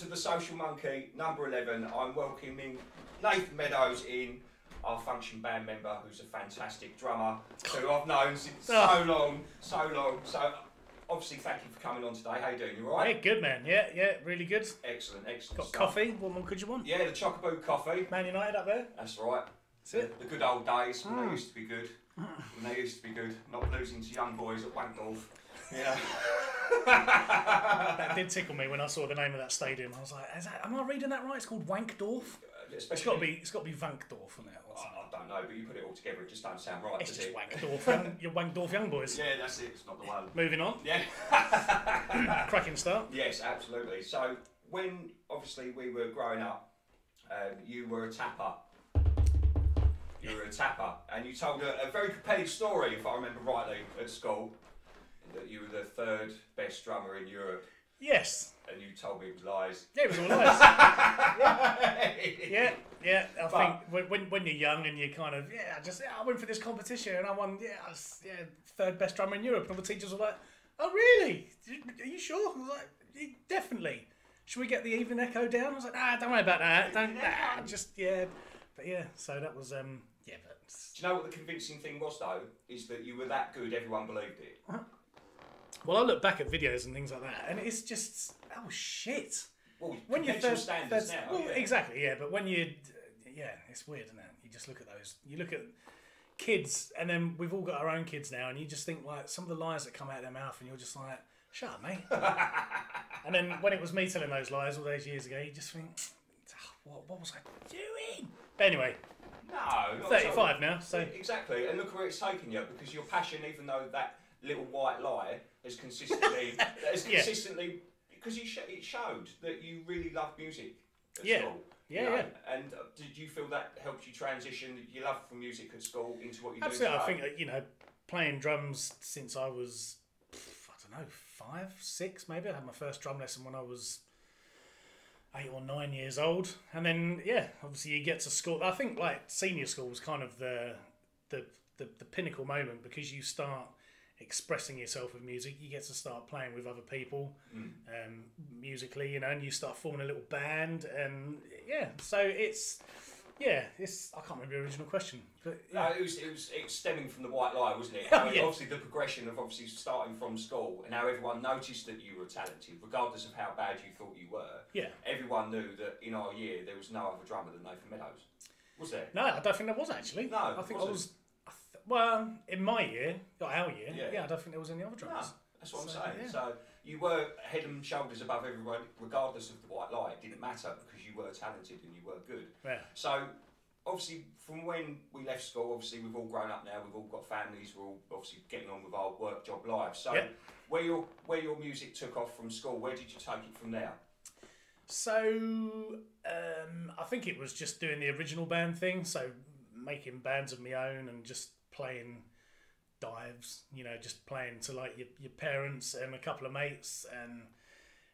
to the Social Monkey number 11. I'm welcoming Nathan Meadows in, our function band member, who's a fantastic drummer, who I've known since so Oh. long, so long. So, obviously, thank you for coming on today. How you doing? You all Yeah, good man. Yeah, yeah, really good. Excellent, excellent. Got stuff. coffee. What more could you want? Yeah, the Chocobo coffee. Man United up there. That's right. That's it. The good old days when Mm. they used to be good. When they used to be good. Not losing to young boys at Wankdorf. Yeah. That did tickle me when I saw the name of that stadium. I was like, Is that, am I reading that right? It's called Wankdorf. It's got to be. It's got to be Wankdorf, isn't it? What's I. I don't know, but you put it all together, it just don't sound right, It's does just it? Wankdorf. young, your Wankdorf young boys. Yeah, that's it. It's not the one. Moving on. Yeah. Cracking start. yes, absolutely. So when obviously we were growing up, um, you were a tapper. You were a tapper, and you told a, a very compelling story, if I remember rightly, at school, that you were the third best drummer in Europe, Yes. and you told me it was lies. Yeah, it was all nice. yeah, yeah. I But- think when, when you're young and you kind of yeah, I just yeah, I went for this competition and I won yeah, I was, yeah, third best drummer in Europe. And all the teachers were like, "Oh, really? Are you sure?" I was like, "Definitely." Should we get the even echo down? I was like, "Ah, don't worry about that. Don't nah, just yeah." But yeah, so that was um yeah, but Do you know what the convincing thing was though? Is that you were that good, everyone believed it. Well, I look back at videos and things like that, and it's just oh shit. Well, when you conventional first, standards first now. well, yeah. exactly, yeah. But when you, yeah, it's weird, isn't it? You just look at those. You look at kids, and then we've all got our own kids now, and you just think like some of the lies that come out of their mouth, and you're just like, shut up, mate. and then when it was me telling those lies all those years ago, you just think, "Ah, what, what was I doing? But anyway, No, not at all. 35 now, so Exactly, and look where it's taken you because your passion, even though that little white lie has consistently, has Yeah. consistently, because you sh- it showed that you really love music at Yeah. school. you Yeah, know. And uh, did you feel that helped you transition your love for music at school into what you absolutely, do I think uh, you know, playing drums since I was, pff, I don't know, five, six, maybe. I had my first drum lesson when I was eight or nine years old, and then yeah, obviously you get to school. I think like senior school was kind of the the the, the pinnacle moment because you start expressing yourself with music. You get to start playing with other people Mm. um, musically, you know, and you start forming a little band, and yeah, so it's. Yeah, it's. I can't remember the original question, but No, it was, it was it was stemming from the white lie, wasn't it? Oh, How it- yeah. Obviously, the progression of obviously starting from school and how everyone noticed that you were talented, regardless of how bad you thought you were. yeah. Everyone knew that in our year there was no other drummer than Nathan Meadows. Was there? No, I don't think there was actually. No, I think I was. Well, in my year, not our year, Yeah. yeah. I don't think there was any other No, that's what I'm saying. yeah. So you were head and shoulders above everyone, regardless of the white lie. It didn't matter because you were talented and you were good. Yeah. So obviously, from when we left school, obviously we've all grown up now. We've all got families. We're all obviously getting on with our work job lives. So Yeah. where your where your music took off from school, where did you take it from there? So um, I think it was just doing the original band thing, so making bands of my own and just playing dives, you know, just playing to like your, your parents and a couple of mates and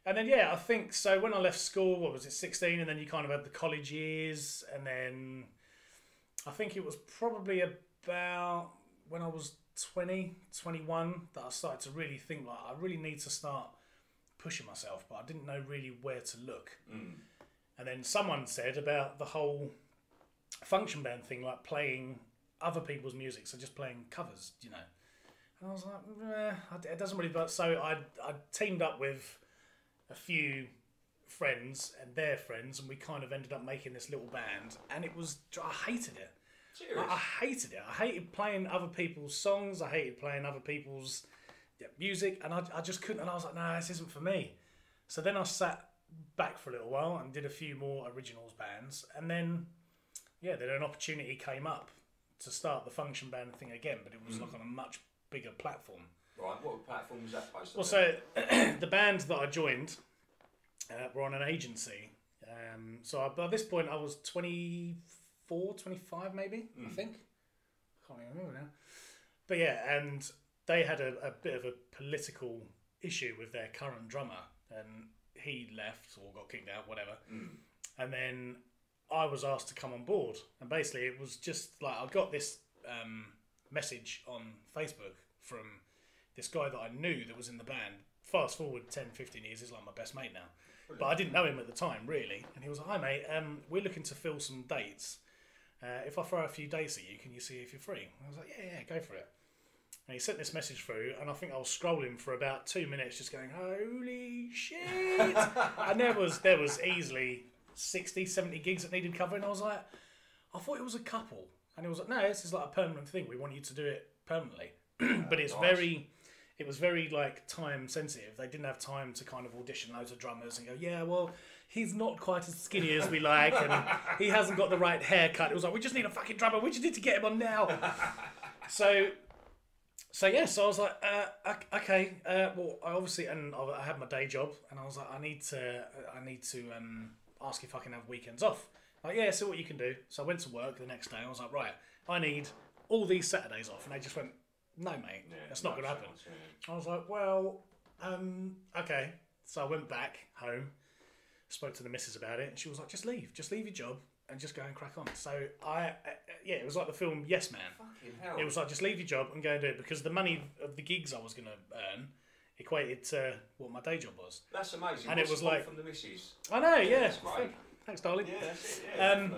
and then yeah, I think so when I left school, what was it, sixteen, and then you kind of had the college years and then I think it was probably about when I was 20, 21 that I started to really think like I really need to start pushing myself, but I didn't know really where to look. Mm. And then someone said about the whole function band thing, like playing other people's music, so just playing covers, you know. And I was like, eh, it doesn't really. But so I I teamed up with a few friends and their friends, and we kind of ended up making this little band, and it was I hated it. Serious? I, hated it. I hated playing other people's songs. I hated playing other people's yeah, music, and I, I just couldn't. And I was like, nah, this isn't for me. So then I sat back for a little while and did a few more originals bands, and then yeah, then an opportunity came up to start the function band thing again, but it was like on a much bigger platform. right. What platform was that based on? Well, so the band that I joined uh, were on an agency. Um, so I, by this point, I was 24, 25 maybe, I Mm. think. I can't even remember now. But yeah, and they had a, a bit of a political issue with their current drummer, and he left or got kicked out, whatever. Mm. And then I was asked to come on board, and basically it was just like I got this um, message on Facebook from this guy that I knew that was in the band. Fast forward 10, 15 years, he's like my best mate now. but I didn't know him at the time really. And he was like, "Hi mate, um, we're looking to fill some dates. Uh, if I throw a few dates at you, can you see if you're free?" And I was like, "Yeah, yeah, go for it." And he sent this message through, and I think I was scrolling for about two minutes, just going, "Holy shit!" and there was there was easily 60, 70 gigs that needed covering. I was like, I thought it was a couple, and it was like, no, this is like a permanent thing. We want you to do it permanently, but it's nice. very, it was very like time sensitive. They didn't have time to kind of audition loads of drummers and go, yeah, well, he's not quite as skinny as we like, and he hasn't got the right haircut. It was like, we just need a fucking drummer. We just need to get him on now. so. So yeah, so I was like, uh, ok- okay, uh, well, I obviously, and I I had my day job, and I was like, I need to, I need to um, ask if I can have weekends off. Like, yeah, see what you can do. So I went to work the next day. I was like, right, I need all these Saturdays off, and they just went, no, mate, Yeah, that's not going to happen. yeah. I was like, well, um, okay. So I went back home, spoke to the missus about it, and she was like, just leave, just leave your job and just go and crack on. So I, uh, yeah, it was like the film Yes Man. It was like just leave your job and go and do it because the money of the gigs I was going to earn equated to what my day job was. That's amazing. and it was like- from the missus. I know, yeah. great. Thanks, darling. Yeah, that's it. Yeah, Um.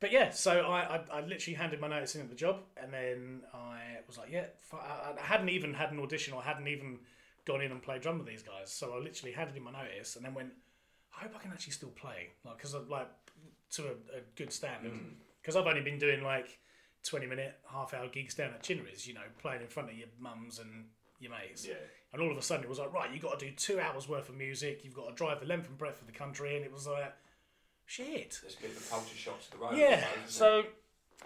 But yeah, so I, I, I literally handed my notice in at the job, and then I was like, yeah, I, hadn't even had an audition, or hadn't even gone in and played drum with these guys. So I literally handed in my notice, and then went, I hope I can actually still play, like because like to a, a good standard. Because I've only been doing like twenty minute, half hour gigs down at Chinnery's, you know, playing in front of your mums and your mates. Yeah. And all of a sudden it was like, right, you've got to do two hours worth of music, you've got to drive the length and breadth of the country, and it was like, shit. There's a bit of a culture shock to the road. Yeah. isn't So,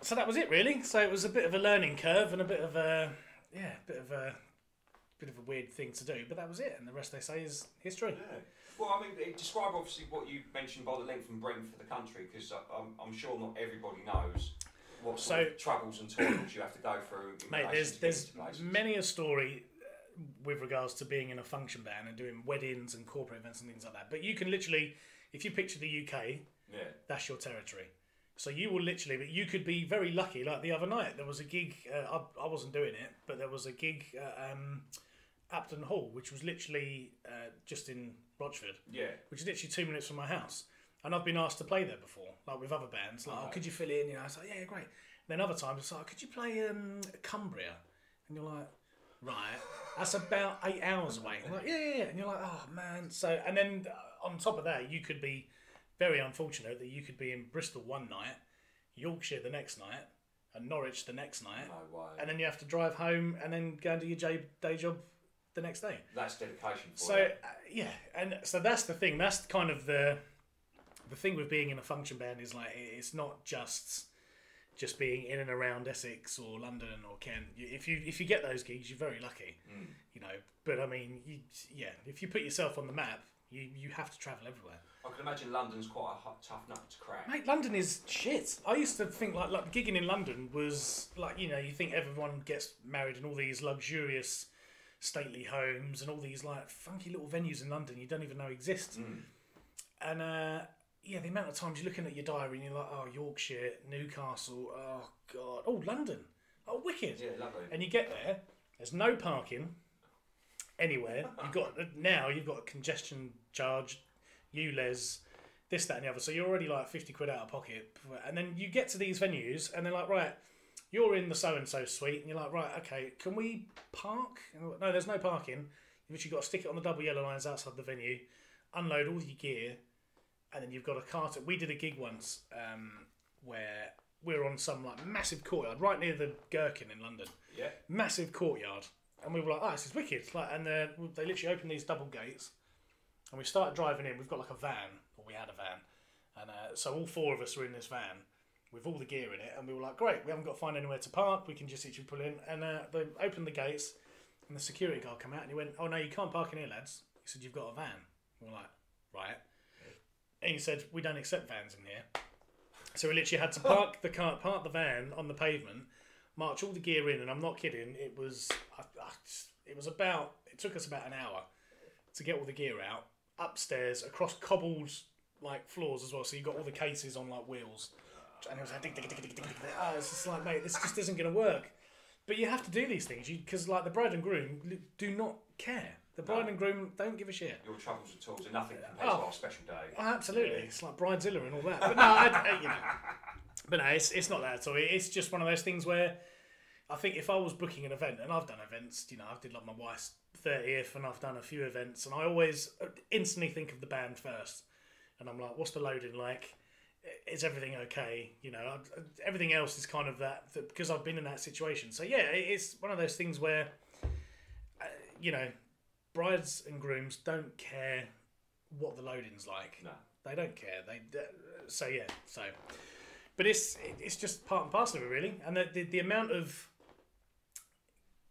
so that was it really. So it was a bit of a learning curve and a bit of a, yeah, bit of a, bit of a weird thing to do. But that was it, and the rest they say is history. Yeah. Well, I mean, eh, describe obviously what you mentioned by the length and breadth of the country, because I'm, I'm sure not everybody knows what sort So- of troubles and toils you have to go through. In Mate, there's there's getting to places. many a story with regards to being in a function band and doing weddings and corporate events and things like that. But you can literally, if you picture the UK, Yeah. that's your territory. So you will literally, but you could be very lucky. Like the other night, there was a gig. Uh, I, I wasn't doing it, but there was a gig at um, Apton Hall, which was literally uh, just in Rochford, Yeah. which is literally two minutes from my house. And I've been asked to play there before, like with other bands. Like, oh, could you fill in? You know, I was like, yeah, great. then other times it's like, could you play um, Cumbria? And you're like, right, that's about eight hours away. I'm like, yeah, yeah, yeah. And you're like, oh man. So, and then uh, on top of that, you could be very unfortunate that you could be in Bristol one night, Yorkshire the next night, and Norwich the next night, No way. and then you have to drive home and then go and do your j- day job the next day. That's dedication for So you. uh, yeah, and so that's the thing. That's kind of the the thing with being in a function band is like it's not just just being in and around Essex or London or Kent. If you if you get those gigs, you're very lucky, Mm. you know. But I mean, you, yeah, if you put yourself on the map, you you have to travel everywhere. I can imagine London's quite a hot, tough nut to crack. Mate, London is shit. I used to think like like gigging in London was like you know you think everyone gets married in all these luxurious, stately homes and all these like funky little venues in London you don't even know exist. Mm. And uh, yeah, the amount of times you're looking at your diary and you're like, oh Yorkshire, Newcastle, oh god, oh London, oh wicked. Yeah, lovely. And you get there, there's no parking anywhere. You've got now you've got a congestion charge, ULEZ, this, that, and the other. So you're already like fifty quid out of pocket. And then you get to these venues, and they're like, right, you're in the so and so suite, and you're like, right, okay, can we park? Like, no, there's no parking. You've literally got to stick it on the double yellow lines outside the venue, unload all your gear, and then you've got a cart. We did a gig once um, where we were on some like massive courtyard right near the Gherkin in London Yeah. massive courtyard, and we were like, "Oh, this is wicked!" Like, and uh, they literally opened these double gates, and we started driving in. We've got like a van, or we had a van, and uh, so all four of us were in this van with all the gear in it, and we were like, "Great, we haven't got to find anywhere to park. We can just literally pull in." And uh, they opened the gates, and the security guard came out, and he went, "Oh no, you can't park in here, lads." He said, "You've got a van." We were like, "Right." And he said, "We don't accept vans in here." So we literally had to park the car, park the van on the pavement, march all the gear in, and I'm not kidding. It was, I, I, it was about. It took us about an hour to get all the gear out upstairs across cobbled like floors as well. So you got all the cases on like wheels, and it was like, dig, dig, dig, dig, dig, dig, dig. Oh, it's just like, mate, this just isn't going to work. but you have to do these things because, like, the bride and groom do not care. The bride and groom don't give a shit. Your troubles and tools are nothing compared Oh. to our special day. Oh, absolutely, it's like bridezilla and all that. But no, I, I- you know, but no, it's, it's not that at all. It's just one of those things where I think if I was booking an event, and I've done events, you know, I did like my wife's thirtieth, and I've done a few events, and I always instantly think of the band first, and I'm like, what's the loading like? Is everything okay? You know, I- everything else is kind of that, that because I've been in that situation. So yeah, it- it's one of those things where, uh, you know, brides and grooms don't care what the loading's like. No. They don't care. They so yeah. So, but it's it's just part and parcel of it, really. And the, the the amount of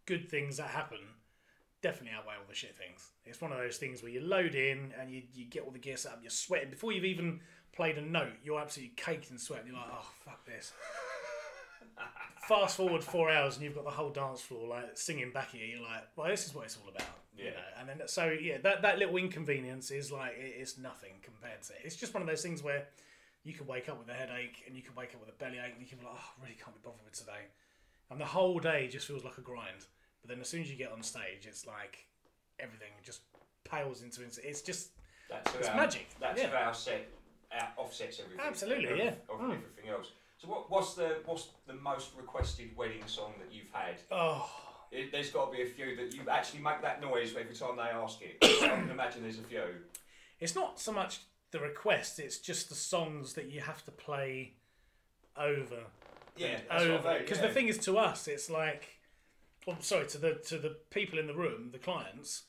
good things that happen definitely outweigh all the shit things. It's one of those things where you load in and you, you get all the gear set up, you're sweating before you've even played a note. You're absolutely caked in sweat. And you're like, oh fuck this. Fast forward four hours and you've got the whole dance floor like singing back at you. You're like, well, this is what it's all about. You Yeah. know? And then so yeah, that that little inconvenience is like it- it's nothing compared to it. It's just one of those things where you can wake up with a headache and you can wake up with a bellyache and you can be like, oh, I really can't be bothered with today. And the whole day just feels like a grind. But then as soon as you get on stage, it's like everything just pales into ins- it's just That's It's how, magic, That's yeah. how our set our offsets everything. Absolutely, of, yeah. Of Mm. everything else. So what, what's the what's the most requested wedding song that you've had? oh It, there's got to be a few that you actually make that noise every time they ask it. I can imagine there's a few. it's not so much the request; it's just the songs that you have to play over Yeah, that's what I over because yeah. the thing is to us it's like well sorry to the to the people in the room the clients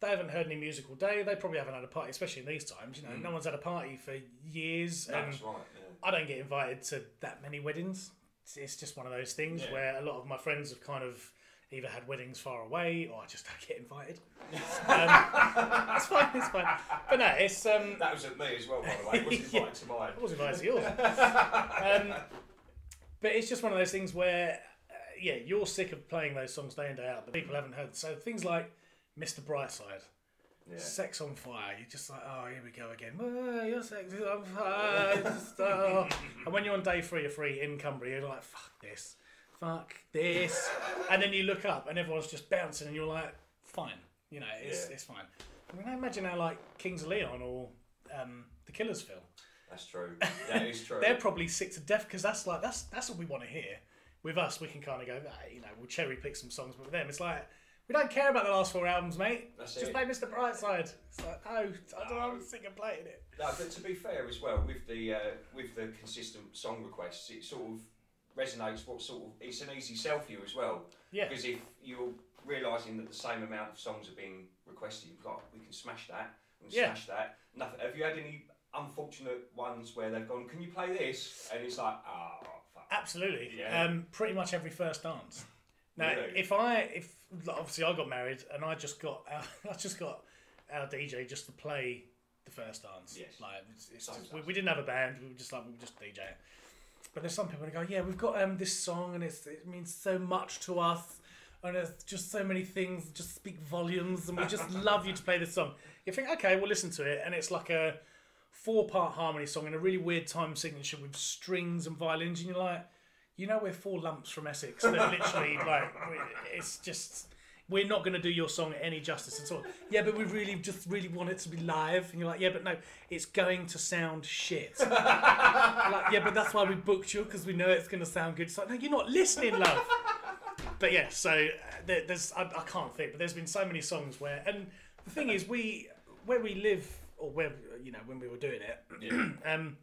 they haven't heard any music all day they probably haven't had a party especially in these times you know mm. no one's had a party for years and That's right. Yeah. I don't get invited to that many weddings it's, it's just one of those things Yeah. where a lot of my friends have kind of either had weddings far away or I just don't get invited um, it's fine it's fine but no it's um That was at me as well, by the way. Wasn't Yeah. invited to mine. I was invited to yours. um, but it's just one of those things where, uh, yeah, you're sick of playing those songs day in and day out, but people haven't heard. So things like Mr. Brightside, Yeah. Sex on Fire, you're just like, oh, here we go again. Oh, your sex is on fire. Just, oh. And when you're on day three or three in Cumbria, you're like, fuck this, fuck this. and then you look up and everyone's just bouncing, and you're like, fine, you know, it's, Yeah. it's fine. I mean, I imagine how like Kings of Leon or um, the Killers feel. That's true. That is true. They're probably sick to death because that's like that's that's what we want to hear. With us, we can kind of go, ah, you know, we'll cherry pick some songs, but with them, it's like we don't care about the last four albums, mate. That's Just it. play Mr. Brightside. It's like, no, I don't know, I'm sick of playing it. No, but to be fair as well, with the uh, with the consistent song requests, it sort of resonates. What sort of it's an easy sell for you as well. Yeah. Because if you're realising that the same amount of songs are being requested, you've got we can smash that, we can Yeah. smash that. Nothing. Have you had any unfortunate ones where they've gone, "Can you play this?" And it's like, oh fuck. Absolutely. Yeah. Um, pretty much every first dance. Now, Really? if I if obviously I got married and I just got our, I just got our DJ just to play the first dance. Yes. Like it's, it's just, we, we didn't have a band. We were just like we were just DJ. But there's some people who go, yeah, we've got um this song and it's it means so much to us. And there's just so many things just speak volumes, and we just love you to play this song. You think, okay, we'll listen to it, and it's like a four-part harmony song in a really weird time signature with strings and violins, and you're like, you know, we're four lumps from Essex. That literally, like, it's just we're not going to do your song any justice at all. Yeah, but we really just really want it to be live, and you're like, yeah, but no, it's going to sound shit. like, yeah, but that's why we booked you because we know it's going to sound good. It's like, no, you're not listening, love. But yeah, so uh, there, there's I, I can't think, but there's been so many songs where, and the thing is, we where we live or where you know when we were doing it, Yeah. um,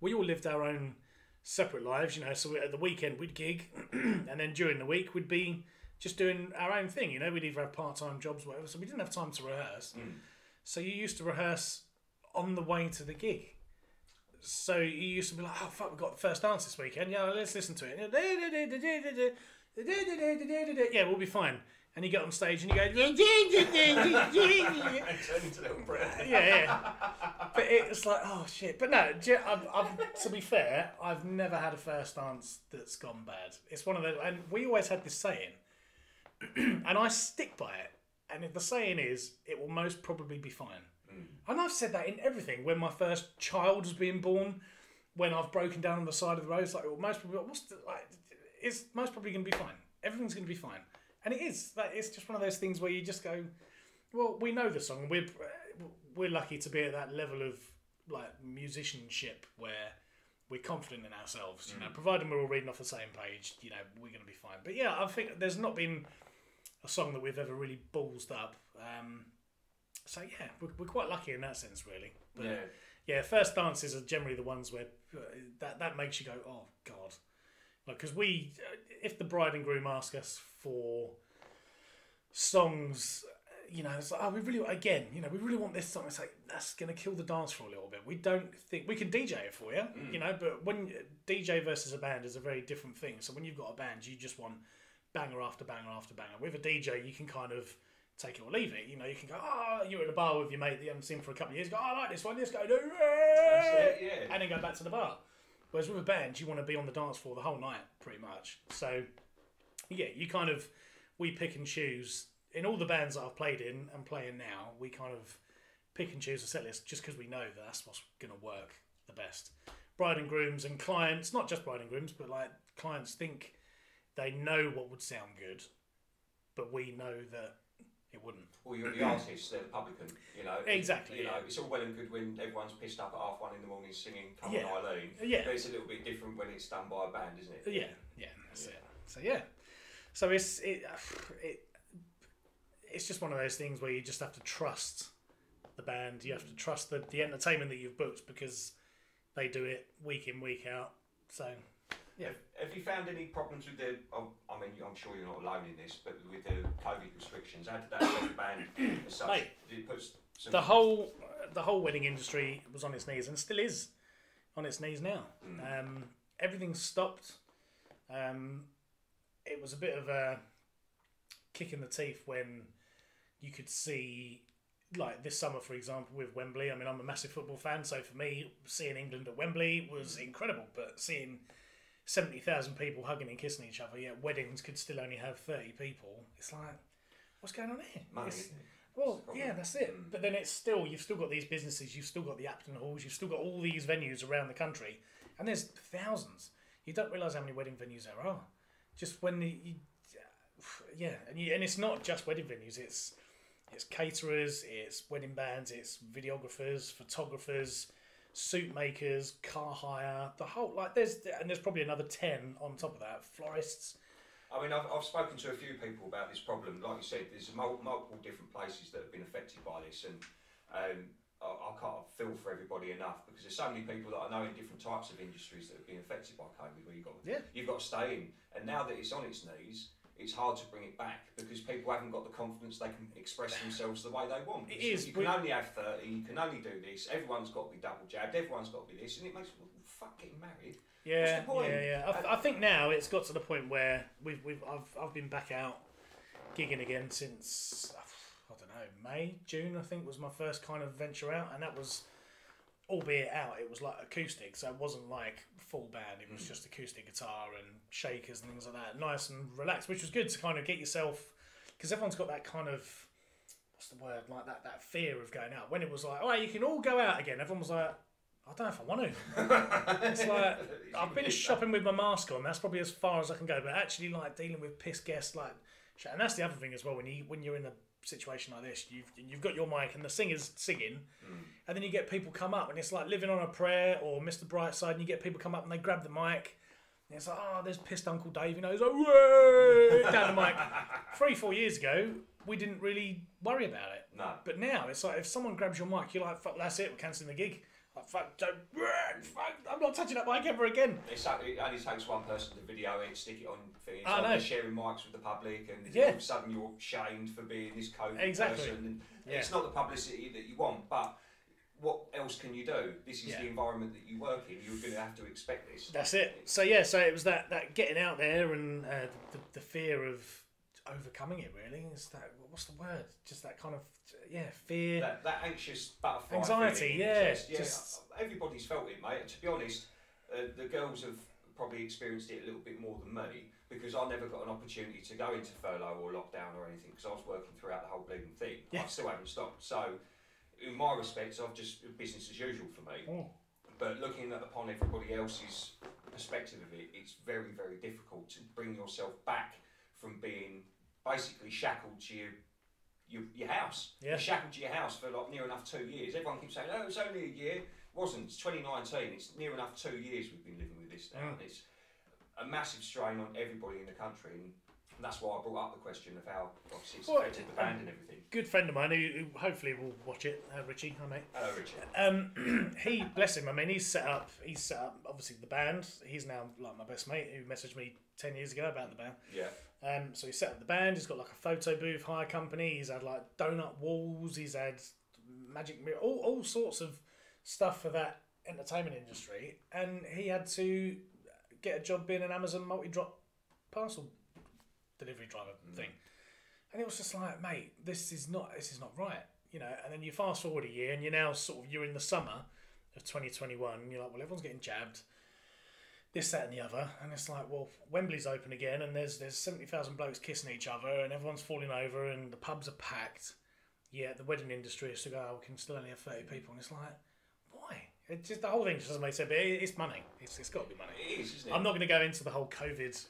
we all lived our own separate lives, you know. So at the weekend we'd gig, and then during the week we'd be just doing our own thing, you know. We'd either have part time jobs, whatever. So we didn't have time to rehearse. So you used to rehearse on the way to the gig. So you used to be like, oh fuck, we've got the first dance this weekend. Yeah, let's listen to it. Yeah, we'll be fine. And you get on stage and you go, and turn into little bread. yeah, yeah. But it's like, oh shit. But no, I've, I've, to be fair, I've never had a first dance that's gone bad. It's one of those, and we always had this saying, and I stick by it. And the saying is, it will most probably be fine. Hmm. And I've said that in everything. When my first child was being born, when I've broken down on the side of the road, it's like, well, most probably, what's the, like, it's most probably going to be fine. everything's going to be fine. And it is. Like, it's just one of those things where you just go, well, we know the song. We're we're lucky to be at that level of like musicianship where we're confident in ourselves. You know, hmm. providing we're all reading off the same page, you know, we're going to be fine. But yeah, I think there's not been a song that we've ever really ballsed up. Um, so yeah, we're, we're quite lucky in that sense, really. But, Yeah. yeah, first dances are generally the ones where uh, that that makes you go, oh god, like because we, uh, if the bride and groom ask us for songs, uh, you know, it's like, oh, we really again, you know, we really want this song. It's like that's gonna kill the dance for a little bit. We don't think we can DJ it for you, you know, but when DJ versus a band is a very different thing. So when you've got a band, you just want banger after banger after banger. With a DJ, you can kind of take it or leave it. You know, you can go, ah, oh, you're at a bar with your mate that you haven't seen for a couple of years. Go, oh, I like this one. Let's go, do it, yeah. and then go back to the bar. Whereas with a band, you want to be on the dance floor the whole night, pretty much. So, yeah, you kind of we pick and choose in all the bands that I've played in and playing now. We kind of pick and choose a set list just because we know that that's what's going to work the best. Bride and grooms and clients, not just bride and grooms, but like clients think they know what would sound good, but we know that it wouldn't. Well, you're the mm-hmm. artist, they're the publican, you know. Exactly, You know, it's all well and good when everyone's pissed up at half one in the morning singing Come Yeah. on Eileen. Yeah. But it's a little bit different when it's done by a band, isn't it? Yeah, yeah, that's it. So yeah, so it's it, it it's just one of those things where you just have to trust the band. You have to trust the the entertainment that you've booked because they do it week in week out. So yeah, Have, have you found any problems with the? Oh, I mean, I'm sure you're not alone in this, but with the COVID restrictions, how did that affect the band as such? Mate, did it put some? the whole the whole wedding industry was on its knees and still is on its knees now. Um, everything stopped. Um, it was a bit of a kick in the teeth when you could see, like this summer, for example, with Wembley. I mean, I'm a massive football fan, so for me, seeing England at Wembley was incredible. But seeing seventy thousand people hugging and kissing each other, yet weddings could still only have thirty people. It's like, what's going on here? money. Well, yeah, that's it. But then it's still you've still got these businesses, you've still got the Apton halls, you've still got all these venues around the country, and there's thousands. You don't realise how many wedding venues there are. Just when the, you, yeah, and you, and it's not just wedding venues. It's it's caterers, it's wedding bands, it's videographers, photographers, suit makers, car hire, the whole like there's and there's probably another ten on top of that. Florists. I mean, I've, I've spoken to a few people about this problem. Like you said, there's mul- multiple different places that have been affected by this, and um, I, I can't feel for everybody enough because there's so many people that I know in different types of industries that have been affected by COVID. Where you've got Yeah. you've got to stay in, and now that it's on its knees, it's hard to bring it back because people haven't got the confidence they can express themselves the way they want. It is, You can only have thirty. You can only do this. Everyone's got to be double jabbed. Everyone's got to be this, and it makes well, fuck getting married. Yeah, the point? yeah, yeah. I, th- I think now it's got to the point where we've, we've I've, I've been back out gigging again since I don't know May, June. I think was my first kind of venture out, and that was albeit out. It was like acoustic, so it wasn't like full band. It was just acoustic guitar and shakers and things like that, nice and relaxed, which was good to kind of get yourself because everyone's got that kind of what's the word like that that fear of going out. When it was like, oh, you can all go out again, everyone was like. I don't know if I want to. It's like I've been shopping with my mask on. That's probably as far as I can go. But actually, like dealing with piss guests, like, and that's the other thing as well. When you when you're in a situation like this, you've you've got your mic and the singer's singing, hmm. and then you get people come up, and it's like living on a prayer or Mr. Brightside, and you get people come up and they grab the mic. And it's like, oh, there's pissed Uncle Dave, you know, he's like, Whoa! down the mic. Three, four years ago, we didn't really worry about it. No. But now it's like if someone grabs your mic, you're like, fuck, that's it, we're cancelling the gig. Like, fuck, don't, fuck, I'm not touching that mic ever again. It's, it only takes one person to video it, stick it on things, I like know. sharing mics with the public, and Yeah. all of a sudden you're shamed for being this COVID Exactly. person. And Yeah. It's not the publicity that you want, but what else can you do? This is Yeah. the environment that you work in. You're going to have to expect this. That's it. So yeah, so it was that that getting out there and uh, the, the fear of overcoming it. Really, is that what's the word? Just that kind of yeah fear. That, that anxious butterfly Anxiety, yeah, chest. yeah. just- Everybody's felt it, mate. To be honest, uh, the girls have probably experienced it a little bit more than me because I never got an opportunity to go into furlough or lockdown or anything because I was working throughout the whole bleeding thing. Yeah. I still haven't stopped. So, in my respects, I've just business as usual for me. Oh. But looking at, upon everybody else's perspective of it, it's very, very difficult to bring yourself back from being basically shackled to your your, your house. Yeah. You're shackled to your house for like near enough two years. Everyone keeps saying, "Oh, it's only a year." It wasn't. It's 2019. It's near enough two years we've been living with this now. Mm. And It's a massive strain on everybody in the country, and that's why I brought up the question of how obviously it's Well, affected the band and everything. Good friend of mine who, who hopefully will watch it, uh, Richie, hi mate. Hello, Richard. Um, he bless him. I mean, he's set up. He's set up obviously the band. He's now like my best mate who messaged me ten years ago about the band. Yeah. Um, so he set up the band. He's got like a photo booth hire company. He's had like donut walls. He's had magic mirror, all all sorts of stuff for that entertainment industry. And he had to get a job being an Amazon multi-drop parcel delivery driver mm. thing. And it was just like, mate, this is not this is not right, you know. And then you fast forward a year, and you're now sort of you're in the summer of 2021. And you're like, well, everyone's getting jabbed. This, that, and the other, and it's like, well, Wembley's open again, and there's there's seventy thousand blokes kissing each other, and everyone's falling over, and the pubs are packed. Yeah, the wedding industry is to go. Oh, we can still only have thirty people, and it's like, why? It just the whole thing just doesn't make sense. But it, it's money. It's, it's got to be money. It is, isn't it? I'm not going to go into the whole COVID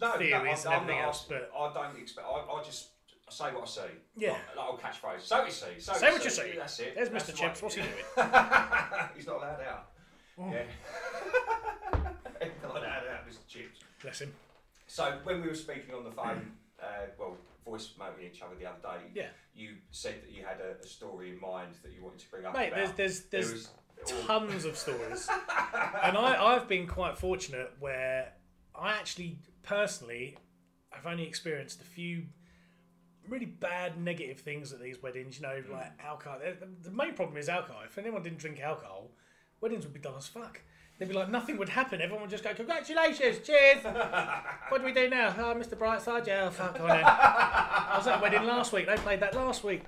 no, theories no, I'm, I'm everything else, but- I don't expect. I, I just say what I see. Yeah. Like, like old catchphrase. So you see. So Say what you see. That's it. There's That's Mr. Chips. What's he doing? He's not allowed out. Oh. Yeah. He's not allowed out, Mr. Chips. Bless him. So when we were speaking on the phone, uh, well, voice noting each other the other day, Yeah. you said that you had a, a story in mind that you wanted to bring up. Mate, there's about. there's There there's was- tons of stories, and I I've been quite fortunate where I actually personally I've only experienced a few really bad negative things at these weddings. You know, mm. like alcohol. The, the main problem is alcohol. If anyone didn't drink alcohol, weddings would be dull as fuck. They'd be like nothing would happen. Everyone would just go, "Congratulations, cheers." what do we do now? Ah, oh, Mr. Brightside, yeah, oh, fuck on it. I was at a wedding last week. They played that last week.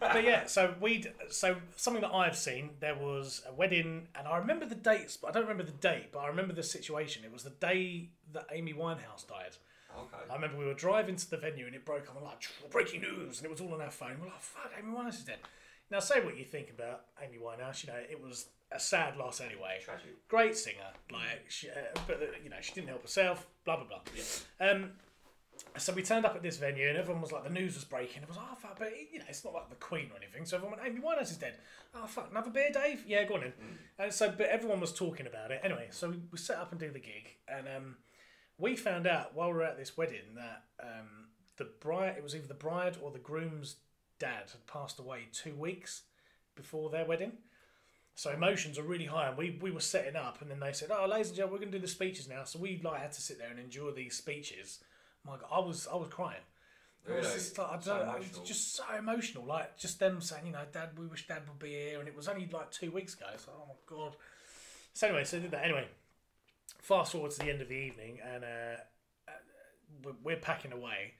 But yeah, so we'd so something that I've seen. There was a wedding, and I remember the dates, but I don't remember the date. But I remember the situation. It was the day that Amy Winehouse died. Okay. I remember we were driving to the venue and it broke on. I'm like, breaking news, and it was all on our phone. We're like, fuck, Amy Winehouse is dead. Now, say what you think about Amy Winehouse. You know, it was a sad loss anyway. Tragic. Great singer, like, she, uh, but uh, you know, she didn't help herself. Blah blah blah. Um, so we turned up at this venue and everyone was like, the news was breaking. It was, oh fuck, but you know, it's not like the Queen or anything. So everyone went, Amy Winehouse is dead. Oh fuck, another beer, Dave? Yeah, go on in. And so, but everyone was talking about it anyway. So we, we set up and do the gig, and um, we found out while we were at this wedding that um, the bride, it was either the bride or the groom's dad had passed away two weeks before their wedding. So emotions are really high, and we, we were setting up, and then they said, "Oh, ladies and gentlemen, we're going to do the speeches now." So we like had to sit there and endure these speeches. My God, I was I was crying. It was just like, I So don't, know, emotional. it's just so emotional. Like just them saying, you know, Dad, we wish Dad would be here, and it was only like two weeks ago. So oh my God. So anyway, so I did that anyway. Fast forward to the end of the evening, and uh, uh, we're, we're packing away,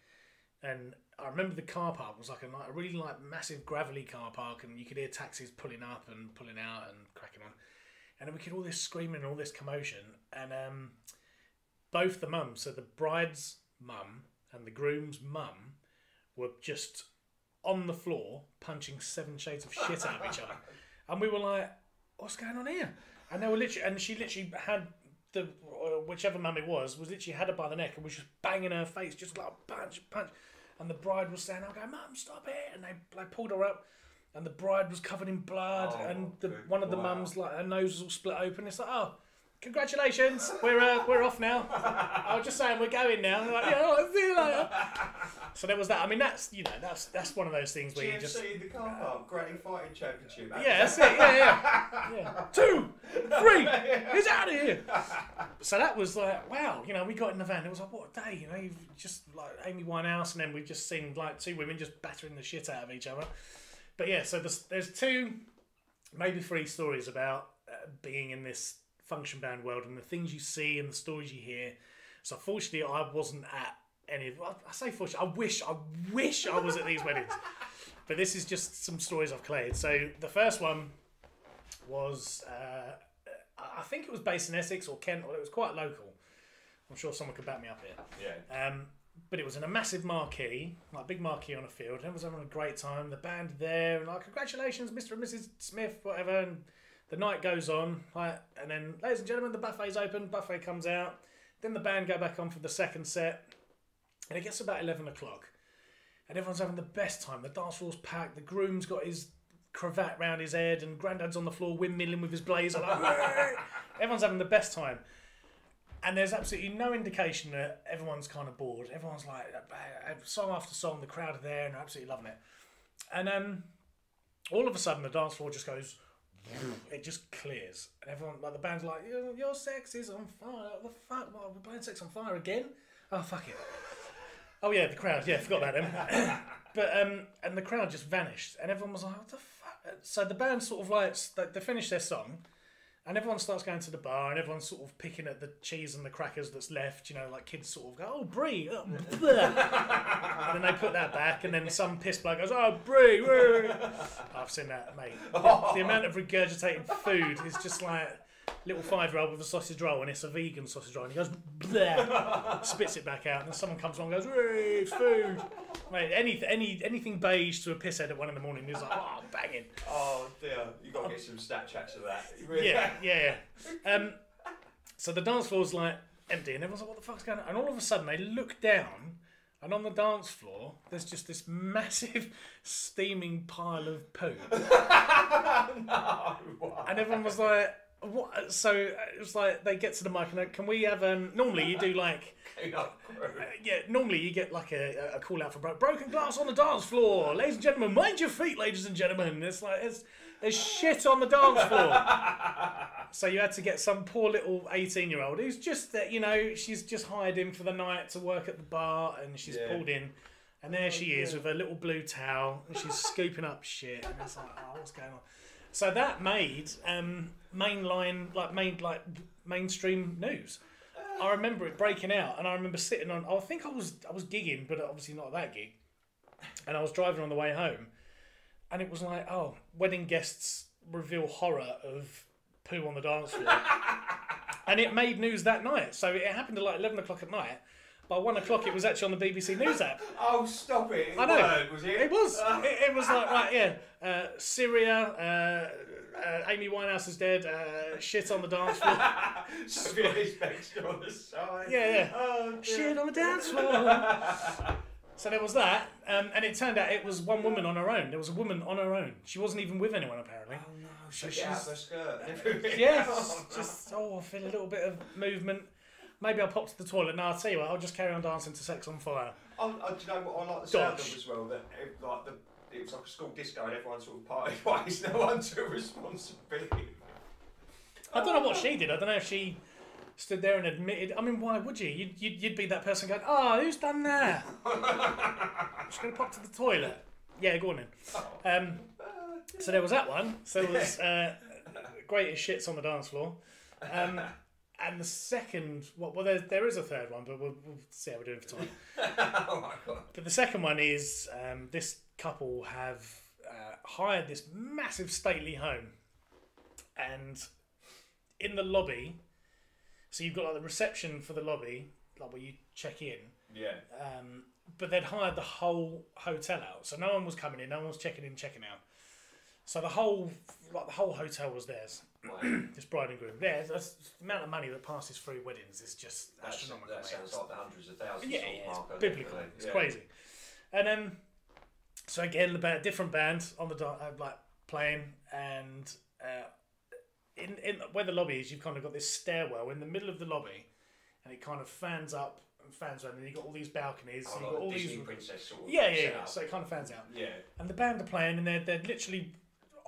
and I remember the car park was like a, like a really like massive gravelly car park, and you could hear taxis pulling up and pulling out and cracking on, and we could all this screaming and all this commotion, and um, both the mums, so the bride's mum and the groom's mum, were just on the floor punching seven shades of shit out of each other, and we were like, "What's going on here?" And they were literally, and she literally had the uh, whichever mum it was was literally had her by the neck and was just banging her face, just like punch, punch. And the bride was saying, "I'm going, Mum, stop it!" And they they pulled her up, and the bride was covered in blood, Oh, and the one of the wow. mums like her nose was all split open. It's like, oh. Congratulations, we're uh, we're off now. I was just saying we're going now. They're like, yeah, all right, see you later. So there was that. I mean, that's you know, that's that's one of those things where you GFC just the car park, Granny Fighting Championship. yeah, that's it. Yeah, yeah, yeah. Two, three, he's out of here. So that was like, wow. You know, we got in the van. It was like, what a day. You know, you've just like Amy Winehouse, and then we've just seen like two women just battering the shit out of each other. But yeah, so there's there's two, maybe three stories about uh, being in this function band world and the things you see and the stories you hear. So fortunately, I wasn't at any. of I I say fortunately, I wish, I wish I was at these weddings. But this is just some stories I've collated. So the first one was, uh, I I think it was based in Essex or Kent, or it was quite local. I'm sure someone could back me up here. Yeah. Um, but it was in a massive marquee, like big marquee on a field. Everyone was having a great time. The band there, and like, congratulations, Mr. and Mrs. Smith, whatever. And the night goes on, like, and then, ladies and gentlemen, the buffet's open. Buffet comes out. Then the band go back on for the second set. And it gets about 11 o'clock, and everyone's having the best time. The dance floor's packed, the groom's got his cravat round his head, and Grandad's on the floor windmilling with his blazer. Like, everyone's having the best time. And there's absolutely no indication that everyone's kind of bored. Everyone's like, song after song, the crowd are there and they're absolutely loving it. And um, all of a sudden, the dance floor just goes, it just clears. And everyone, like the band's like, your, your sex is on fire. What the fuck? What, we're playing Sex on Fire again? Oh, fuck it. Oh, yeah, the crowd. Yeah, forgot about them. but, um, and the crowd just vanished. And everyone was like, what the fuck? So the band sort of like, they, they finished their song. And everyone starts going to the bar, and everyone's sort of picking at the cheese and the crackers that's left. You know, like kids sort of go, "Oh, brie," oh, bleh." and then they put that back, and then some piss bloke goes, "Oh, brie." woo." I've seen that, mate. The, the amount of regurgitated food is just like little five-year-old with a sausage roll, and it's a vegan sausage roll, and he goes, spits it back out, and then someone comes along and goes, "Hey, it's food." Mate, any, any, anything beige to a pisshead at one in the morning is like, oh, banging. Oh dear, you got to get some Snapchats of that. Really- Yeah, yeah, yeah. Um, so the dance floor's like empty, and everyone's like, "What the fuck's going on?" And all of a sudden, they look down, and on the dance floor, there's just this massive steaming pile of poo, no. and everyone was like. What? So uh, it was like they get to the mic and they, can we have um? Normally you do like No. Uh, yeah. Normally you get like a, a call out for bro- broken glass on the dance floor, ladies and gentlemen. Mind your feet, ladies and gentlemen. It's like it's there's shit on the dance floor. So you had to get some poor little 18 year old who's just that, you know, she's just hired in for the night to work at the bar and she's Yeah. pulled in. And there oh, she is with her little blue towel and she's scooping up shit. And it's like, oh, what's going on? So that made um, mainline, like main, like mainstream news. I remember it breaking out, and I remember sitting on. I think I was I was gigging, but obviously not that gig. And I was driving on the way home, and it was like, oh, wedding guests reveal horror of poo on the dance floor, and it made news that night. So it happened at like eleven o'clock at night. By one o'clock, it was actually on the BBC News app. Oh, stop it! It I know. weren't, was it? It was. It, it was like right, yeah. Uh, Syria. Uh, uh, Amy Winehouse is dead. Uh, shit on the dance floor. Sophia Inspector on the side. Yeah, yeah. Oh, shit on the dance floor. so there was that, um, and it turned out it was one woman on her own. There was a woman on her own. She wasn't even with anyone apparently. Oh no, So she get out she's- her skirt. Yeah, Oh, just oh, I feel a little bit of movement. Maybe I'll pop to the toilet. No, I'll tell you what. I'll just carry on dancing to "Sex on Fire." Oh, oh, do you know what I like the sound Gosh. of as well? That it, like the it was like a school disco and everyone sort of party ways. No one took responsibility. I don't know what she did. I don't know if she stood there and admitted. I mean, why would you? You'd, you'd, you'd be that person going, "Oh, who's done that?" I'm just gonna pop to the toilet. Yeah, go on then. Um, so there was that one. So there was uh, greatest shits on the dance floor. Um, and the second, well, well there, there is a third one, but we'll, we'll see how we're doing for time. oh my god. But the second one is um, this couple have uh, hired this massive stately home, and in the lobby, so you've got like the reception for the lobby, like where you check in. Yeah. Um, but they'd hired the whole hotel out, so no one was coming in, no one was checking in, checking out. So the whole, like the whole hotel was theirs. This bride and groom. That's, the amount of money that passes through weddings is just That's, astronomical. that sounds like the hundreds of thousands. Yeah, yeah, it's mark, doesn't it, biblical. It's Yeah. crazy. And um, so again, the band, different band on the uh, like playing, and uh, in in where the lobby is, you've kind of got this stairwell in the middle of the lobby, and it kind of fans up and fans around, and you've got all these balconies, Oh, like got all Disney these. princess sort of Yeah, yeah, yeah. So it kind of fans out, Yeah. and the band are playing, and they're they're literally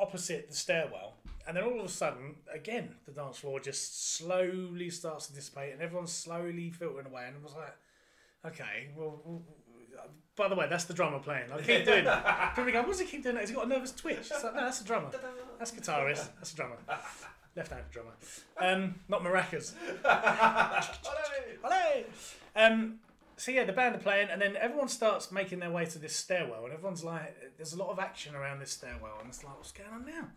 opposite the stairwell. And then all of a sudden, again, the dance floor just slowly starts to dissipate, and everyone's slowly filtering away. And I was like, okay, well, well, by the way, that's the drummer playing. I keep doing that. People go, what's he keep doing that? He's got a nervous twitch? It's like, no, that's the drummer. That's a guitarist. That's a drummer. Left-handed drummer. Um, not maracas. Hello. Um, so yeah, the band are playing, and then everyone starts making their way to this stairwell, and everyone's like, "There's a lot of action around this stairwell," and it's like, "What's going on now?"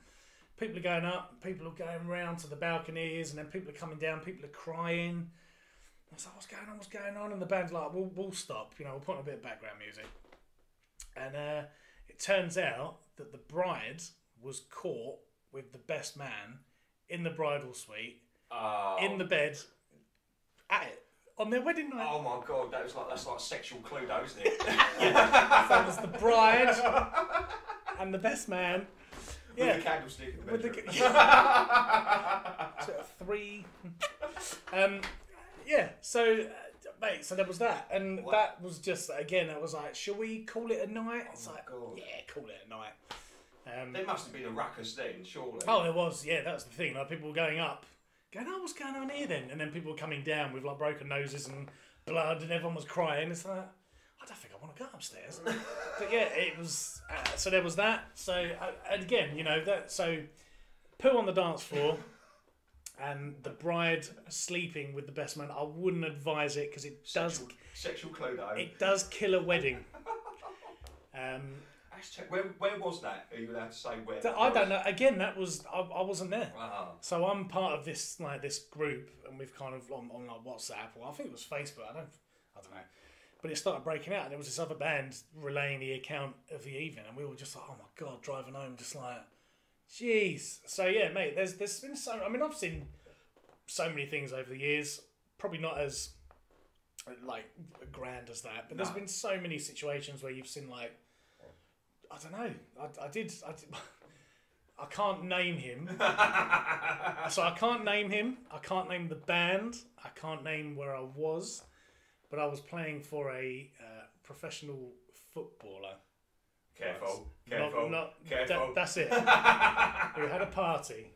People are going up, people are going round to the balconies, and then people are coming down. People are crying. It's like, "What's going on? What's going on?" And the band's like, "We'll, we'll stop. You know, we'll put on a bit of background music." And uh, it turns out that the bride was caught with the best man in the bridal suite Oh, in the bed at it. On their wedding night. Oh my god, that was like that's like sexual Cluedo, isn't it? So it was the bride and the best man. With Yeah. the candlestick in the With the bedroom. sort of three. Um, yeah. So, uh, mate. So there was that, and What? that was just again. I was like, shall we call it a night? It's my like, God. yeah, call it a night. Um, There must have been a ruckus then, surely. oh, there was. Yeah, that was the thing. Like people were going up, going, oh, what's going on here then? And then people were coming down with like broken noses and blood, and everyone was crying. It's like. I don't think I want to go upstairs, but yeah, it was. Uh, so there was that. So uh, and again, you know that. So poo on the dance floor, and the bride sleeping with the best man. I wouldn't advise it because it does Sexual, sexual Cluedo. it does kill a wedding. Um, Hashtag- where, where was that? Are you allowed to say where? I don't know. Again, that was I, I wasn't there. Wow. So I'm part of this like this group, and we've kind of on, on like WhatsApp or I think it was Facebook. I don't, I don't know. But it started breaking out, and there was this other band relaying the account of the evening, and we were just like, "Oh my god!" Driving home, just like, "Jeez." So yeah, mate. There's there's been so. I mean, I've seen so many things over the years. Probably not as like grand as that, but there's been so many situations where you've seen like, I don't know. I, I did. I did. I can't name him. so I can't name him. I can't name the band. I can't name where I was. But I was playing for a uh, professional footballer. Careful. Not- Careful. not- careful. that- that's it. we had a party.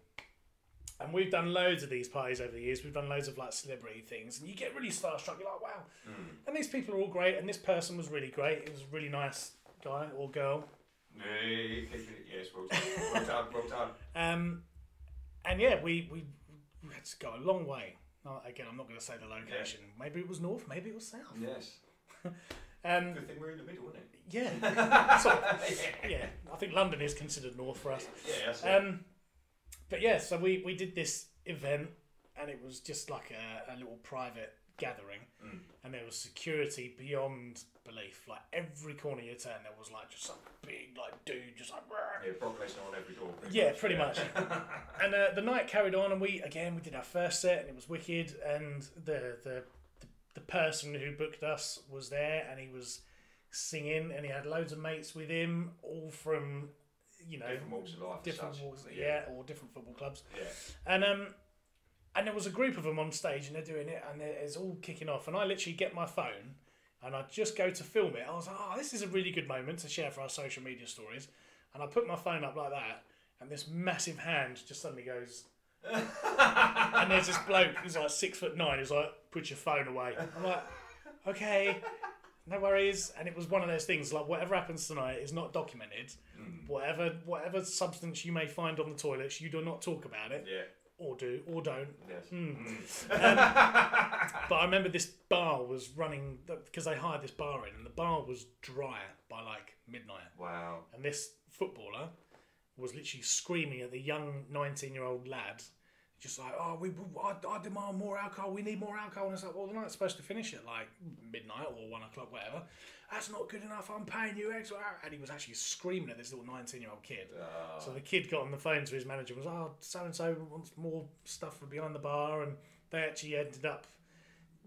And we've done loads of these parties over the years. We've done loads of like celebrity things, and you get really starstruck. You're like, wow. And these people are all great, and this person was really great. It was a really nice guy or girl. Yes, well done. Well done. Well done. Um, and yeah, we, we had to go a long way. Again, I'm not going to say the location. Maybe it was north, maybe it was south. Yes. Um, Good thing we're in the middle, isn't it? yeah, so, yeah. yeah. I think London is considered north for us. Yeah, it. Um, but yeah, so we we did this event, and it was just like a, a little private gathering, Mm. and there was security beyond belief. Like every corner you turn, there was like just some big like dude, just like. Yeah, on every door. Yeah, pretty much. and uh, the night carried on, and we again we did our first set, and it was wicked. And the the the, the person who booked us was there, and he was singing, and he had loads of mates with him, all from you know Different walks of life. different walks, yeah, or different football clubs. Yeah. And um, and there was a group of them on stage, and they're doing it, and it's all kicking off. And I literally get my phone, and I just go to film it. I was like, oh, this is a really good moment to share for our social media stories. And I put my phone up like that, and this massive hand just suddenly goes. and there's this bloke who's like six foot nine. He's like, "Put your phone away." I'm like, "Okay, no worries." And it was one of those things like, whatever happens tonight is not documented. Mm. Whatever, whatever substance you may find on the toilets, you do not talk about it, Yeah. Or do, or don't. Yes. Hmm. But I remember this bar was running because they hired this bar in, and the bar was dry by like midnight. Wow. And this footballer was literally screaming at the young 19 year old lad, just like, oh, we, I, I demand more alcohol, we need more alcohol. And it's like, well, the night's supposed to finish at like midnight or one o'clock, whatever. That's not good enough, I'm paying you extra. And he was actually screaming at this little 19 year old kid. Uh, So the kid got on the phone to his manager and was, oh, so and so wants more stuff from behind the bar. And they actually ended up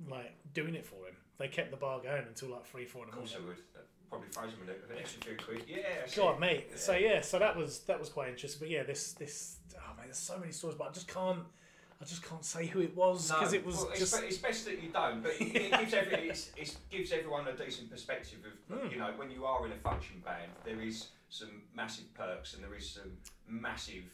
like doing it for him. They kept the bar going until like three, four in the of course morning. I would. That'd probably froze him an extra few quid. Yeah. God, mate. So yeah, so that was that was quite interesting. But yeah, this this oh there's so many stories, but I just can't I just can't say who it was No, because it was well, it's, just it's best that you don't, but it, it gives every, it's, it gives everyone a decent perspective of Hmm. you know when you are in a function band, there is some massive perks and there is some massive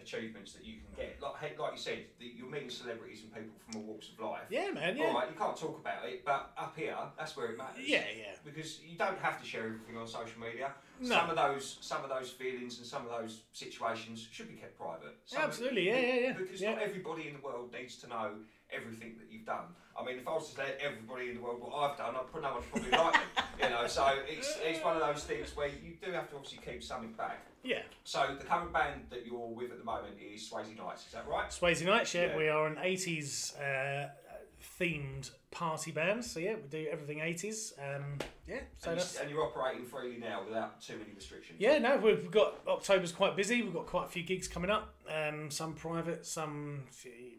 achievements that you can get. Like like you said, the, you're meeting celebrities and people from all walks of life. yeah, man. Yeah, All right, you can't talk about it, but up here, that's where it matters. yeah, yeah. Because you don't have to share everything on social media. No. Some of those, some of those feelings and some of those situations should be kept private. Some of- Absolutely, yeah, yeah, yeah. Because yeah. not everybody in the world needs to know everything that you've done. I mean, if I was to tell everybody in the world what I've done, I'd put no one would probably like me. You know, so it's it's one of those things where you do have to obviously keep something back. yeah. So the current band that you're with at the moment is Swayze Nights. Is that right? Swayze Nights, yeah, Yeah. we are an 80s uh, themed party band. So yeah, we do everything 80s. Um, yeah, so And, you, and you're operating freely now without too many restrictions. Yeah, no, we've got October's quite busy. We've got quite a few gigs coming up. Um, some private, some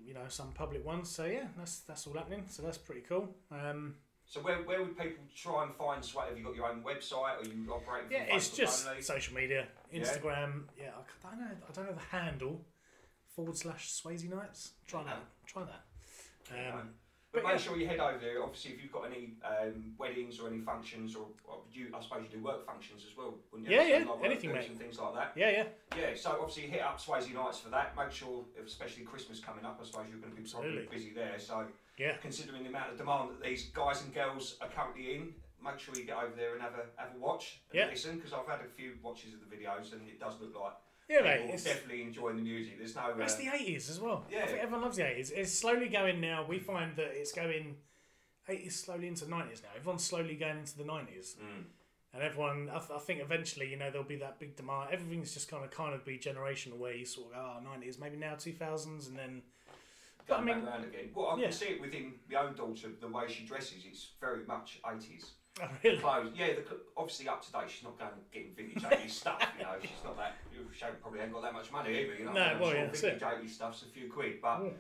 you know some public ones. So yeah, that's that's all happening. So that's pretty cool. Um, So where, where would people try and find Sway? Have you got your own website or you operate yeah, it's just only? social media, Yeah. Instagram. Yeah, I don't know. I don't know the handle forward slash Swayze Nights. Try that. Try that. Um, But, But make yeah. sure you head over there. Obviously, if you've got any um, weddings or any functions, or, or you, I suppose you do work functions as well, wouldn't you? Yeah, yeah, Like anything, mate. and things like that. yeah, yeah. Yeah, so obviously hit up Swayze Nights for that. Make sure, especially Christmas coming up, I suppose you're going to be probably Absolutely. busy there. So Yeah. considering the amount of demand that these guys and girls are currently in, make sure you get over there and have a have a watch and Yeah. listen because I've had a few watches of the videos and it does look like Yeah, people mate. It's, definitely enjoying the music. There's no uh, That's the eighties as well. Yeah. I think everyone loves the eighties. It's slowly going now. We find that it's going eighties slowly into nineties now. Everyone's slowly going into the nineties, Mm. and everyone. I, th- I think eventually, you know, there'll be that big demand. Everything's just kind of kind of be generational where you sort of go, oh, 90s, maybe now two thousands, and then. But I mean, back round again. Well, I yeah. can see it within my own daughter. The way she dresses, it's very much eighties. oh, really? clothes. Yeah, the, obviously up to date. She's not going getting vintage 80s stuff. You know, she's not that. She probably ain't got that much money either. You know, No, well, yeah, vintage 80s stuff's a few quid, but Mm.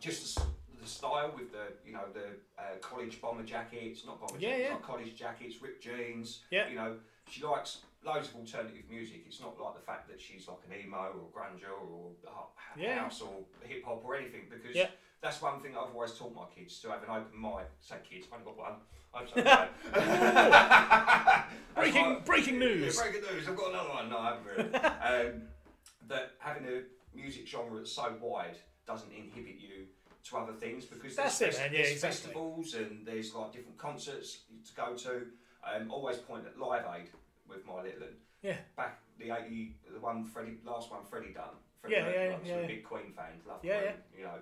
just the, the style with the you know the uh, college bomber jackets, not bomber Yeah, jackets, yeah. college jackets, ripped jeans. Yeah. You know, she likes loads of alternative music. It's not like the fact that she's like an emo or grunge or uh, Yeah. house or hip hop or anything because. Yeah. That's one thing I've always taught my kids to have an open mind. Say kids, I've only got one. I'm sorry. Breaking breaking news. yeah, breaking news. I've got another one. No, I haven't really. um, that having a music genre that's so wide doesn't inhibit you to other things because That's there's, it, man. Yeah, exactly. festivals and there's like different concerts to go to. Um, always point at Live Aid with my little one. Yeah. Back the eighty, the one Freddie, last one Freddie done. Freddie Yeah, yeah, yeah, yeah, a big Queen fan. Love Yeah, Queen. You know,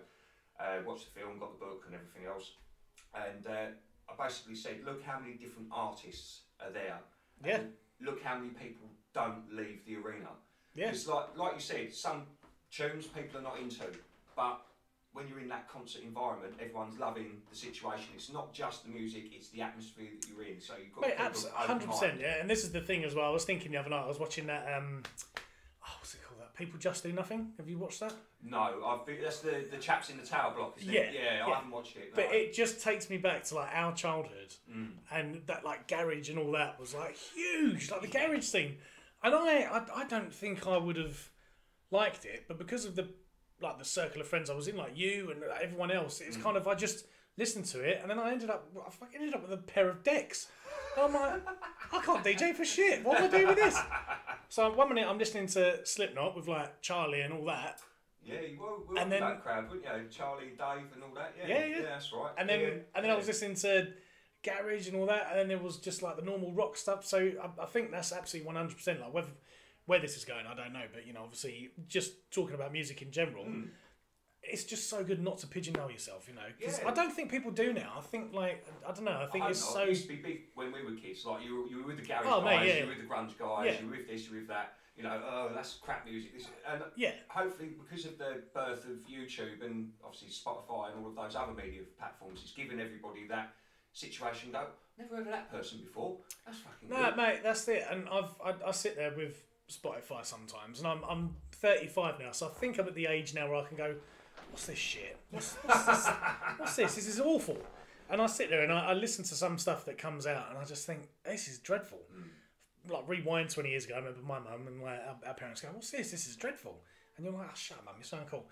uh, watched the film, got the book, and everything else. And uh, I basically said, look how many different artists are there. Yeah. Look how many people don't leave the arena. Yeah. Because like like you said, some tunes people are not into, but when you're in that concert environment, everyone's loving the situation. It's not just the music; it's the atmosphere that you're in. So you've got Mate, people abs- hundred percent. Yeah, and this is the thing as well. I was thinking the other night. I was watching that. Um, oh, what's it called? That People Just Do Nothing. Have you watched that? No, I've been, that's the the chaps in the tower block, isn't Yeah, it? Yeah, I haven't watched it. But no. it just takes me back to like our childhood, Mm. and that like garage and all that was like huge, like the garage scene. And I, I, I don't think I would have liked it, but because of the like the circle of friends I was in, like you and everyone else, it's kind of I just listened to it, and then I ended up I ended up with a pair of decks. I'm like, I can't DJ for shit. What am I doing with this? So one minute I'm listening to Slipknot with like Charlie and all that, Yeah, you were, were And then- that crowd, weren't you? Charlie, Dave, and all that. Yeah, Yeah, yeah. that's right. and then yeah, and then yeah. I was listening to garage and all that, and then there was just like the normal rock stuff. So I, I think that's absolutely one hundred percent. Like whether where this is going, I don't know, but you know, obviously, just talking about music in general. Hmm. It's just so good not to pigeonhole yourself, you know. Because Yeah. I don't think people do now. I think like I don't know. I think it's so It used to be big when we were kids. Like you, were, you were with the garage Oh, guys, mate, yeah. you were with the grunge guys, Yeah. you were with this, you were with that. You know, oh, that's crap music. This, and yeah, hopefully, because of the birth of YouTube and obviously Spotify and all of those other media platforms, it's given everybody that situation. Go, never heard of that person before. That's fucking no, good. mate, that's it. And I've I, I sit there with Spotify sometimes, and I'm I'm 35 now, so I think I'm at the age now where I can go, what's this shit? What's, what's this? what's this? This is awful. And I sit there and I, I listen to some stuff that comes out, and I just think this is dreadful. Hmm. Like rewind 20 years ago, I remember my mum and like, our, our parents going, "What's this? This is dreadful." And you're like, oh, "Shut up, mum, you're sound cool."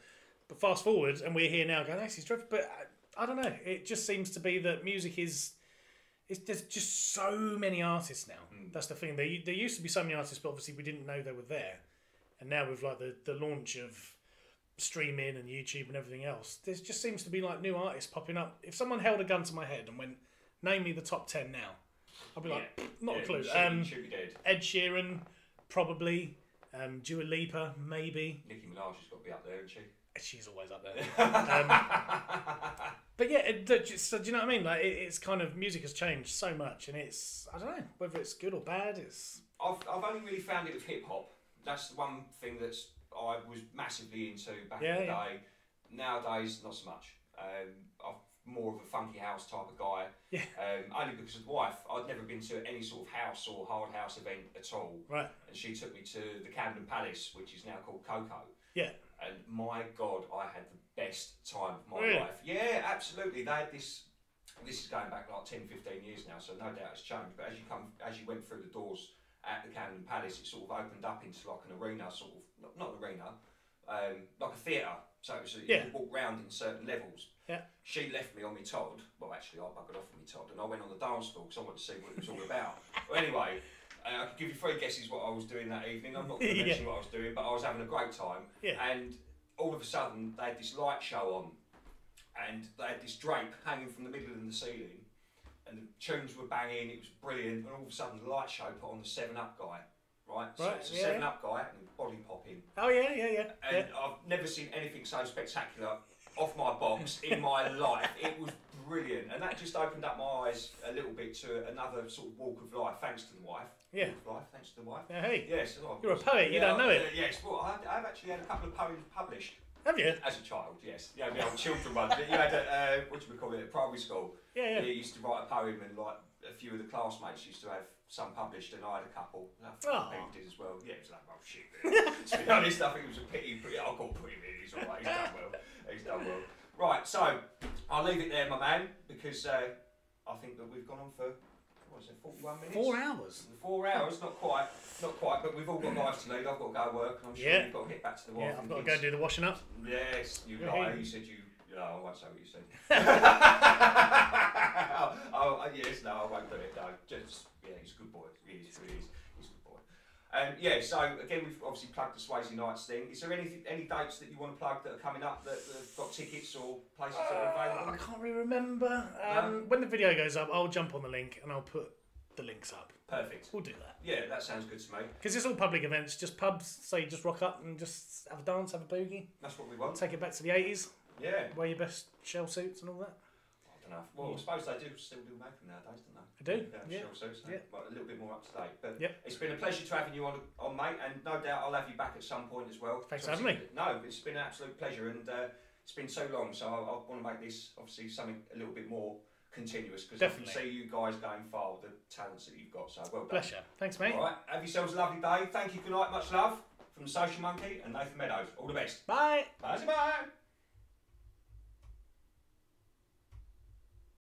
But fast forward, and we're here now going, "This is dreadful." But I, I don't know. It just seems to be that music is. It's, there's just so many artists now. Hmm. That's the thing. There, there used to be so many artists, but obviously we didn't know they were there. And now with like the, the launch of streaming and YouTube and everything else, there just seems to be like new artists popping up. If someone held a gun to my head and went, "Name me the top ten now," I'd be like, "Not Yeah, a clue." should- Um, should. Ed Sheeran, probably. Um, Dua Lipa, maybe. Nicki Minaj has got to be up there, isn't she? She's always up there. um, but yeah, it, so do you know what I mean? Like, it, it's kind of music has changed so much, and it's I don't know whether it's good or bad. It's I've, I've only really found it with hip hop. That's the one thing that's I was massively into back Yeah, in the yeah. day. Nowadays, not so much. Um, I'm more of a funky house type of guy. Yeah. Um, only because of the wife. I'd never been to any sort of house or hard house event at all. right. And she took me to the Camden Palace, which is now called Koko. Yeah. and my God, I had the best time of my Really? life. Yeah, absolutely. They had this. This is going back like 10, 15 years now, so no doubt it's changed. But as you come, as you went through the doors at the Camden Palace, it sort of opened up into like an arena, sort of not, an arena, um, like a theatre. So, so you Yeah. could walk round in certain levels. Yeah. She left me on my Todd. Well, actually, I buggered off on my Todd, and I went on the dance floor because I wanted to see what it was all about. well, anyway, uh, I could give you three guesses what I was doing that evening. I'm not going to Yeah. mention what I was doing, but I was having a great time. Yeah. And all of a sudden, they had this light show on, and they had this drape hanging from the middle of the ceiling, and the tunes were banging. It was brilliant, and all of a sudden, the light show put on the Seven Up guy. Right, so Right, it's a yeah. Seven Up guy and body popping, Oh yeah, yeah, yeah. and yeah. I've never seen anything so spectacular off my box in my life. It was brilliant, and that just opened up my eyes a little bit to another sort of walk of life, thanks to the wife. Yeah. Walk of life, thanks to the wife. Yeah, hey, Yes, You're a poet, you don't know it. yes, well, I, I've actually had a couple of poems published have you? as a child. Yes, yeah, the old children one. You had a, uh, what do we call it? At primary school. Yeah, yeah. You used to write a poem, and like a few of the classmates used to have some published, and I had a couple. And a few Aw. people did as well. Yeah, it was like, well, shit. to be honest, I think it was a pity. But I'll call put him in. He's all right. He's done well. He's done well. Right, so I'll leave it there, my man, because uh, I think that we've gone on for what is it, forty-one minutes. Four hours. Four hours, not quite, not quite, but we've all got lives to lead. I've got to go work, and I'm sure Yeah. you've got to get back to the wife. Yeah, I've got to go do the washing up. Yes, you Yeah. You said you. No, I won't say what you said. oh, uh, yes, no, I won't do it. No, just yeah, he's a good boy. He is, he is. He's a good boy. Um, yeah, so again, we've obviously plugged the Swayze Nights thing. Is there anything, any dates that you want to plug that are coming up that have got tickets or places that are Uh, I can't really remember. Um, When the video goes up, I'll jump on the link and I'll put the links up. Perfect. We'll do that. Yeah, that sounds good to me. Because it's all public events, just pubs, so you just rock up and just have a dance, have a boogie, That's what we want. take it back to the 80s, Yeah. wear your best shell suits and all that. I don't know. Well, I suppose they do still do make them nowadays, don't they? They do, Yeah, yeah. shell suits, Yeah. but a little bit more up to date. But Yep. it's been a pleasure to having you on, on mate, and no doubt I'll have you back at some point as well. Thanks So for having it's- No, it's been an absolute pleasure, and uh, it's been so long, so I, I want to make this obviously something a little bit more continuous because I can see you guys going far with the talents that you've got. So well done. Bless you. Thanks, mate. All right, have yourselves a lovely day. Thank you. Good night. Much love from the Social Monkey and Nathan Meadows. All the best. Bye. Bye. Bye.